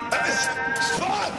Stop!